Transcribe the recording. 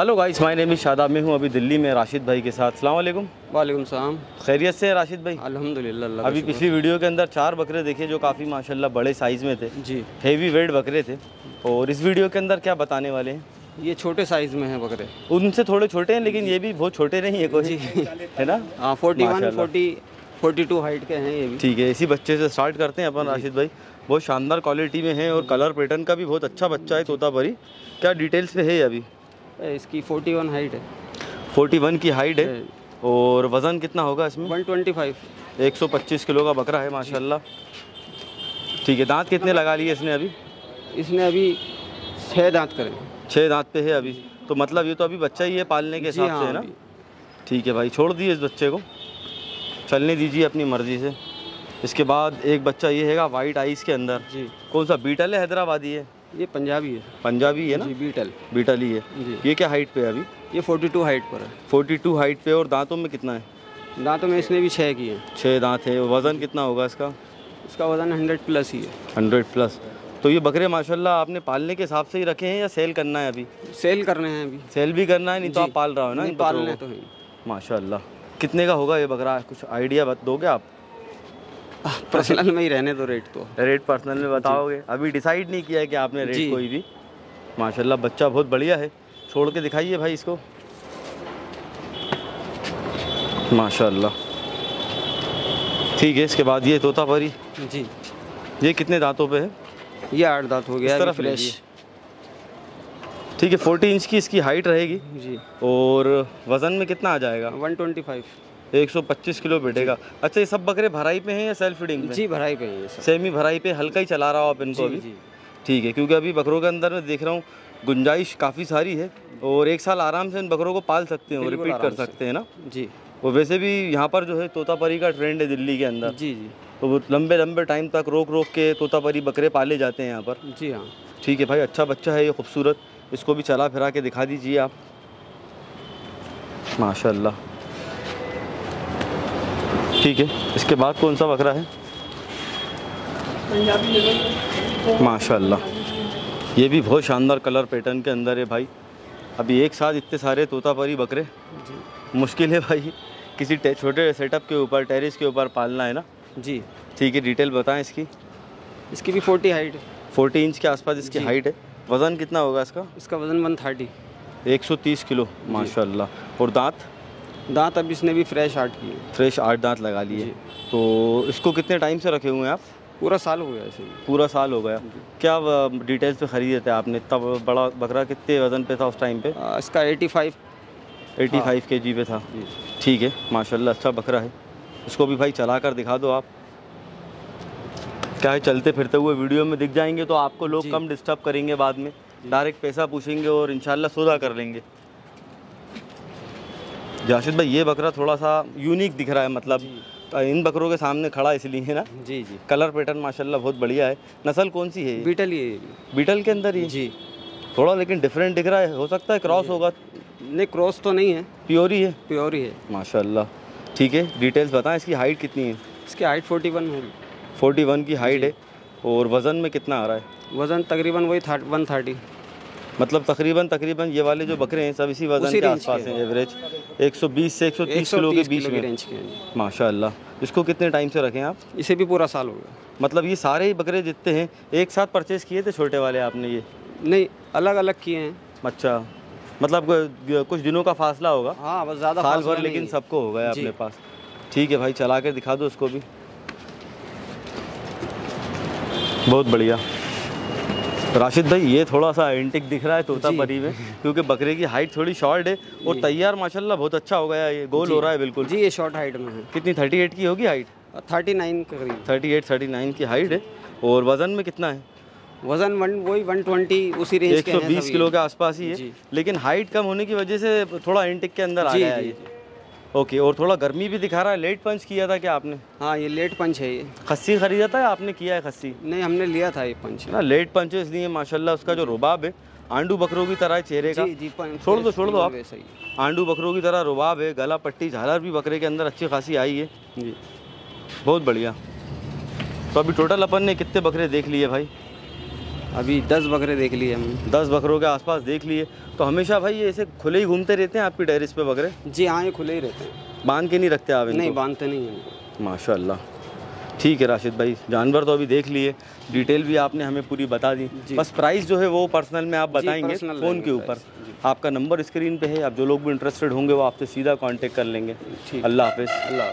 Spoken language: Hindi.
Hello guys my name is Shadab मैं हूँ अभी दिल्ली में राशिद भाई के साथ। सलाम वालेकुम। वालेकुम सलाम। खैरियत से राशिद भाई? अल्हम्दुलिल्लाह अभी पिछली वीडियो के अंदर चार बकरे देखे जो काफ़ी माशाल्लाह बड़े साइज़ में थे। जी। हेवी वेट बकरे थे। और इस वीडियो के अंदर क्या बताने वाले हैं? ये छोटे साइज़ में है बकरे। उनसे थोड़े छोटे हैं लेकिन ये भी बहुत छोटे नहीं है कोई। है ना? हाँ forty one forty forty two height के हैं ये भी। ठीक है इसी बच्चे से स्टार्ट करते हैं अपन राशिद भाई। बहुत शानदार क्वालिटी में है और कलर पैटर्न का भी बहुत अच्छा बच्चा है तोता परी क्या डिटेल्स पे है अभी? इसकी फोर्टी वन हाइट है। 41 की हाइट है? और वज़न कितना होगा इसमें? वन ट्वेंटी फाइव 125 किलो का बकरा है माशाल्लाह। ठीक है दांत कितने लगा लिए इसने अभी? इसने अभी छः दांत करे। छः दांत पे है अभी। तो मतलब ये तो अभी बच्चा ही है पालने के हिसाब से हाँ, है ना? ठीक है भाई छोड़ दिए इस बच्चे को। चलने दीजिए अपनी मर्ज़ी से। इसके बाद एक बच्चा ये हैगा वाइट आइस के अंदर। जी। कौन सा बीटल है हैदराबादी है? ये पंजाबी है। पंजाबी है ना? जी बीटल। बीटल ही है। जी। ये क्या हाइट पे है अभी? ये फोर्टी टू हाइट पर है। 42 हाइट पे और दांतों में कितना है? दांतों में इसने भी छः किए। हैं छः दांत है। वज़न कितना होगा इसका? इसका वज़न हंड्रेड प्लस ही है। हंड्रेड प्लस तो ये बकरे माशाल्लाह आपने पालने के हिसाब से ही रखे हैं या सेल करना है अभी? सेल करने हैं अभी। सेल भी करना है नहीं तो आप पाल रहा हो ना पालने तो है। माशाल्लाह। कितने का होगा ये बकरा? कुछ आइडिया दोगे आप? पर्सनल में ही रहने दो रेट तो। रेट पर्सनल में बताओगे? अभी डिसाइड नहीं किया है कि आपने रेट कोई भी। माशाल्लाह बच्चा बहुत बढ़िया है। छोड़ के दिखाइए भाई इसको। माशाल्लाह। ठीक है इसके बाद ये तोता परी जी। ये कितने दांतों पे है? ये आठ दांत हो गया इस तरफ़ फ्रेश। ठीक है फोर्टी इंच की इसकी हाइट रहेगी। जी। और वज़न में कितना आ जाएगा? One twenty five. 125 किलो बैठेगा अच्छा ये सब बकरे भराई पे हैं या सेल्फ फीडिंग जी भराई पे है ये सब। सेमी भराई पे हल्का ही चला रहा हो आप इनको अभी? ठीक है क्योंकि अभी बकरों के अंदर मैं देख रहा हूँ गुंजाइश काफ़ी सारी है और एक साल आराम से इन बकरों को पाल सकते हैं और रिपीट कर सकते हैं ना? जी। और वैसे भी यहाँ पर जो है तोतापरी का ट्रेंड है दिल्ली के अंदर। जी जी। तो वो लंबे लंबे टाइम तक रोक रोक के तोतापरी बकरे पाले जाते हैं यहाँ पर। जी हाँ। ठीक है भाई अच्छा बच्चा है ये खूबसूरत। इसको भी चला फिरा के दिखा दीजिए आप। माशाल्लाह। ठीक है। इसके बाद कौन सा बकरा है? माशाल्लाह। ये भी बहुत शानदार कलर पैटर्न के अंदर है भाई। अभी एक साथ इतने सारे तोतापरी बकरे। मुश्किल है भाई। किसी छोटे सेटअप के ऊपर टेरिस के ऊपर पालना है ना? जी। ठीक है डिटेल बताएँ इसकी। इसकी भी फोर्टी हाइट है। 40 इंच के आसपास इसकी हाइट है। वज़न कितना होगा इसका? इसका वज़न वन थर्टी 130 किलो माशाल्लाह। और दांत? दांत अब इसने भी फ्रेश आर्ट किए। फ्रेश आठ दांत लगा लिए। तो इसको कितने टाइम से रखे हुए हैं आप? पूरा साल हो गया ऐसे पूरा साल हो गया। क्या डिटेल्स पे ख़रीदे थे आपने? तब बड़ा बकरा कितने वज़न पे था उस टाइम पे? आ, इसका एटी फाइव 85 फाइव के जी पे था। ठीक है माशाल्लाह अच्छा बकरा है। इसको भी भाई चला कर दिखा दो आप। क्या है चलते फिरते हुए वीडियो में दिख जाएँगे तो आपको लोग कम डिस्टर्ब करेंगे बाद में। डायरेक्ट पैसा पूछेंगे और इंशाल्लाह सौदा कर लेंगे। जाशिद भाई ये बकरा थोड़ा सा यूनिक दिख रहा है मतलब इन बकरों के सामने खड़ा इसलिए है ना। जी जी। कलर पैटर्न माशाल्लाह बहुत बढ़िया है। नस्ल कौन सी है? बीटल ये। बीटल के अंदर ही? जी। थोड़ा लेकिन डिफरेंट दिख रहा है। हो सकता है क्रॉस होगा। नहीं क्रॉस तो नहीं है। प्योर ही? है प्योर ही। है माशाल्लाह। ठीक है डिटेल्स बताएँ इसकी हाइट कितनी है? इसकी हाइट फोर्टी वन होगी 41 की हाइट है। और वज़न में कितना आ रहा है? वज़न तकरीबन वही वन थर्टी मतलब तकरीबन तकरीबन ये वाले जो बकरे हैं सब इसी वज़न के आसपास हैं एवरेज 120 से 130 किलो के बीच में। रेंज के माशाल्लाह। इसको कितने टाइम से रखें आप? इसे भी पूरा साल हो गया। मतलब ये सारे ही बकरे जितने हैं एक साथ परचेज़ किए थे छोटे वाले आपने ये? नहीं अलग अलग किए हैं। अच्छा। मतलब कुछ दिनों का फासला होगा? हाँ बस ज़्यादा साल भर लेकिन सबको हो गया। अपने पास। ठीक है भाई चला के दिखा दो उसको भी। बहुत बढ़िया। राशिद भाई ये थोड़ा सा एंटिक दिख रहा है तोता परी में क्योंकि बकरे की हाइट थोड़ी शॉर्ट है और तैयार माशाल्लाह बहुत अच्छा हो गया ये गोल हो रहा है बिल्कुल। जी ये शॉर्ट हाइट में है। कितनी 38 की होगी हाइट थर्टी नाइन के करीब। 38 39 की हाइट है। और वज़न में कितना है? वज़न वन वही वन ट्वेंटी उसी रेंज के हैं 120 सभी। किलो के आसपास ही है। लेकिन हाइट कम होने की वजह से थोड़ा एंटिक के अंदर आ गया है। ओके और थोड़ा गर्मी भी दिखा रहा है। लेट पंच किया था क्या आपने? हाँ ये लेट पंच है ये। खस्सी खरीदा था या आपने किया है खस्सी? नहीं हमने लिया था ये पंच ना लेट पंच है इसलिए माशाल्लाह उसका जो रुबाब है आंडू बकरों की तरह है चेहरे का। जी जी छोड़ दो, छोड़ दो आप। आंडू बकरों की तरह रुबाब है गला पट्टी झालर भी बकरे के अंदर अच्छी खासी आई है। जी। बहुत बढ़िया। तो अभी टोटल अपन ने कितने बकरे देख लिए भाई? अभी दस बकरे देख लिए हम। दस बकरों के आसपास देख लिए। तो हमेशा भाई ये ऐसे खुले ही घूमते रहते हैं आपकी टेरिस पे बकरे? जी हाँ ये खुले ही रहते हैं। बाँध के नहीं रखते आप नहीं बांधते नहीं हैं माशा ठीक है राशिद भाई जानवर तो अभी देख लिए। डिटेल भी आपने हमें पूरी बता दी। बस प्राइस जो है वो पर्सनल में आप बताएँगे फ़ोन के ऊपर। आपका नंबर स्क्रीन पे है आप जो लोग भी इंटरेस्टेड होंगे वो आपसे सीधा कांटेक्ट कर लेंगे। ठीक। अल्लाह हाफिज़। अल्लाह।